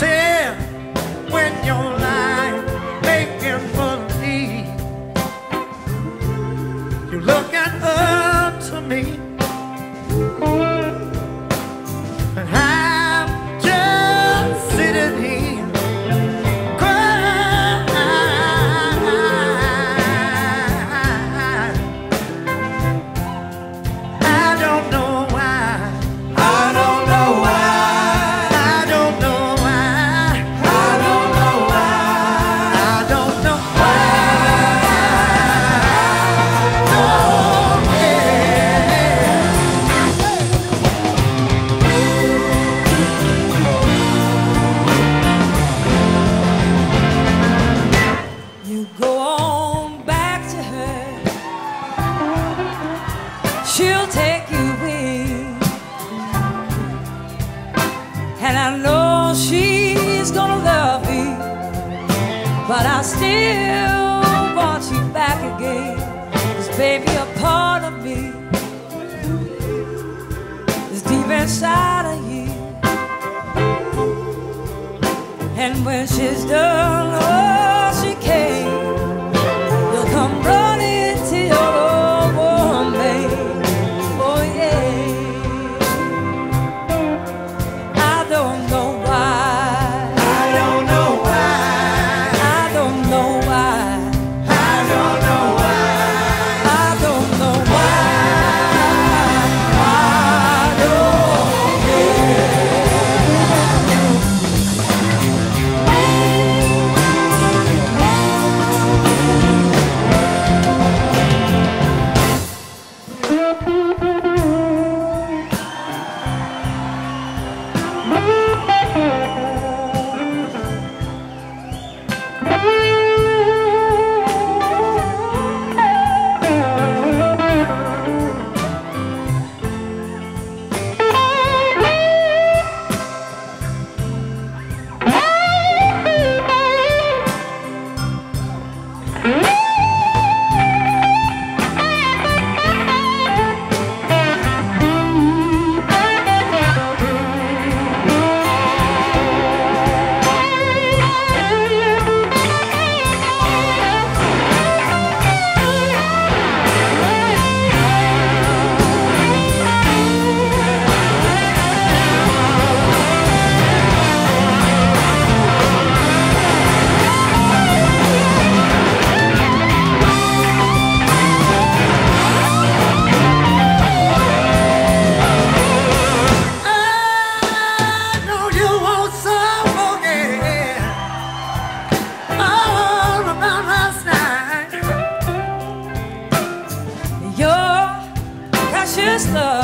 sé go on back to her. She'll take you in. And I know she's gonna love you, but I still want you back again. Cause baby, a part of me is deep inside of you. And when she's done, oh, Mm-hmm.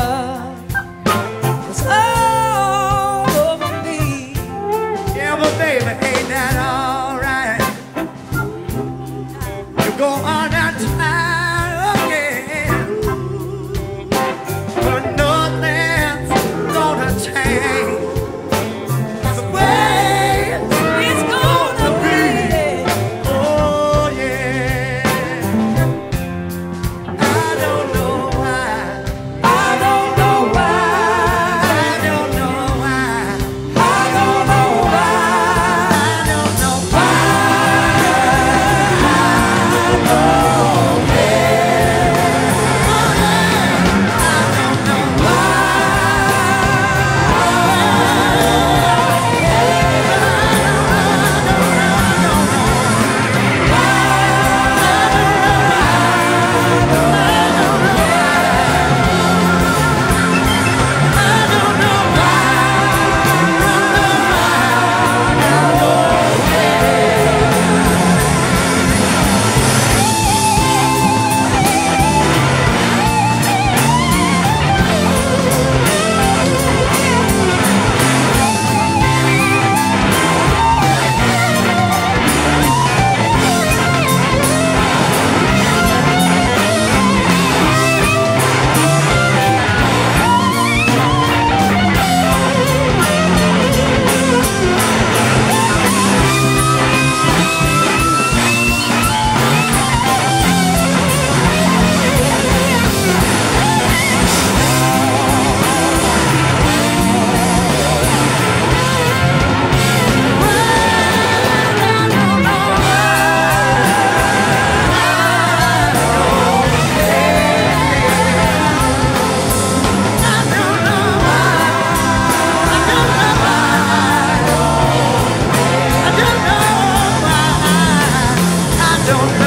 Cause I don't.